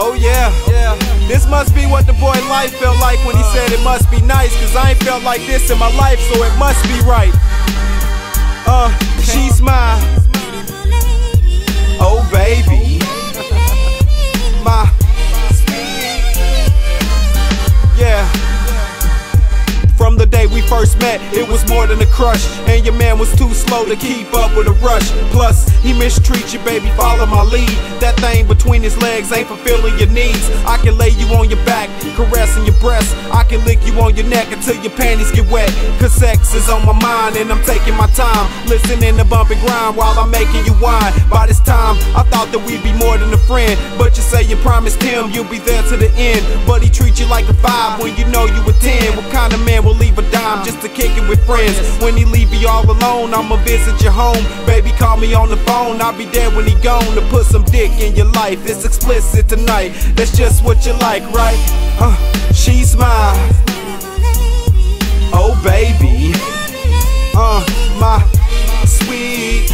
Oh yeah, yeah. This must be what the boy Lyfe felt like when he said it must be nice. Cause I ain't felt like this in my life, so it must be right. Uh, she's mine. Oh baby. My Yeah. From the day we first met, it was more than a crush. And your man was too slow to keep up with a rush. Plus, he mistreats you, baby, follow my lead. Between his legs ain't fulfilling your needs. I can lay you on your back, caressing your breast. I can lick you on your neck until your panties get wet. Cause sex is on my mind and I'm taking my time. Listening to bump and grind while I'm making you whine. By this time, I thought that we'd be more than a friend. But you say you promised him you'll be there to the end. But he treats you like a five when you know you a ten. What kind of man friends. When he leave you all alone, I'ma visit your home. Baby, call me on the phone, I'll be there when he gone to put some dick in your life. It's explicit tonight, that's just what you like, right? She's mine. Oh, baby. Uh, my sweet.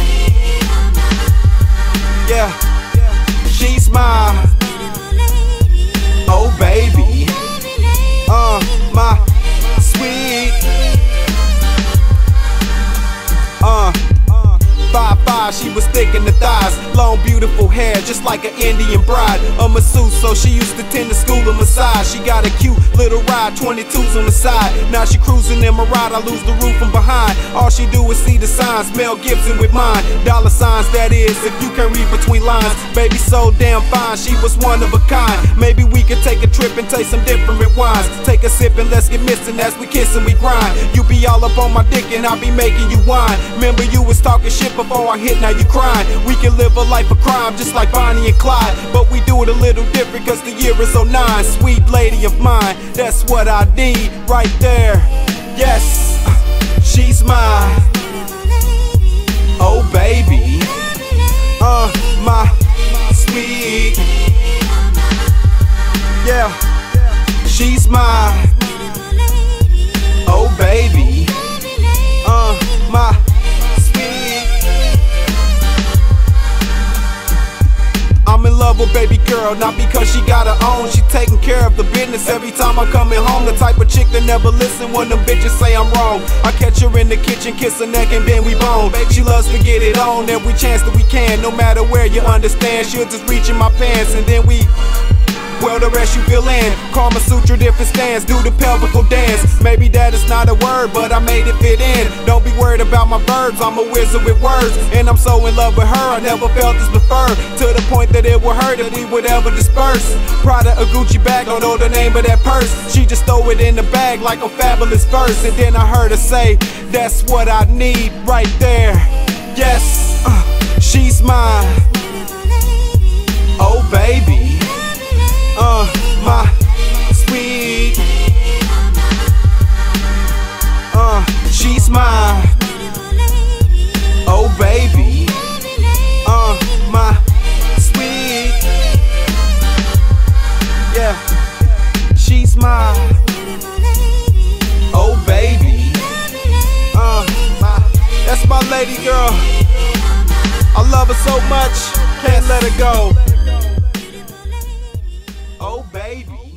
Yeah, she's mine. Oh, baby. Uh, my thighs, long beautiful hair, just like an Indian bride. A masseuse, so she used to tend to school and massage. She got a cute little ride, 22s on the side. Now she cruising in my ride, I lose the roof from behind. All she do is see the signs, Mel Gibson with mine. Dollar signs, that is, if you can read between lines. Baby, so damn fine, she was one of a kind. Maybe we could take a trip and taste some different wines. Take a sip and let's get missing as we kiss and we grind. You be all up on my dick and I be making you whine. Remember you was talking shit before I hit, now you crying. We can live a life of crime just like Bonnie and Clyde. But we do it a little different cause the year is 09. Sweet lady of mine, that's what I need right there. Yes, she's mine. Oh baby, uh, my sweet. Yeah, she's mine. With baby girl, not because she got her own. She taking care of the business every time I'm coming home. The type of chick that never listen when them bitches say I'm wrong. I catch her in the kitchen, kiss her neck, and then we bone. She loves to get it on every chance that we can. No matter where you understand, she'll just reach in my pants, and then we. Well, the rest you fill in. Karma Sutra, different stance, do the pelvical dance. Maybe that is not a word, but I made it fit in. Don't be worried about my verbs, I'm a wizard with words. And I'm so in love with her, I never felt this before. To the point that it would hurt if we would ever disperse. Prada, a Gucci bag, don't know the name of that purse. She just throw it in the bag like a fabulous verse. And then I heard her say, That's what I need right there. Yes, uh, she's mine. Oh, baby. Uh, my sweet. Uh, she's mine. Oh, baby. Uh, my sweet. Yeah, she's mine. Oh, baby. Uh, my, that's my lady girl. I love her so much, can't let her go. Oh, baby.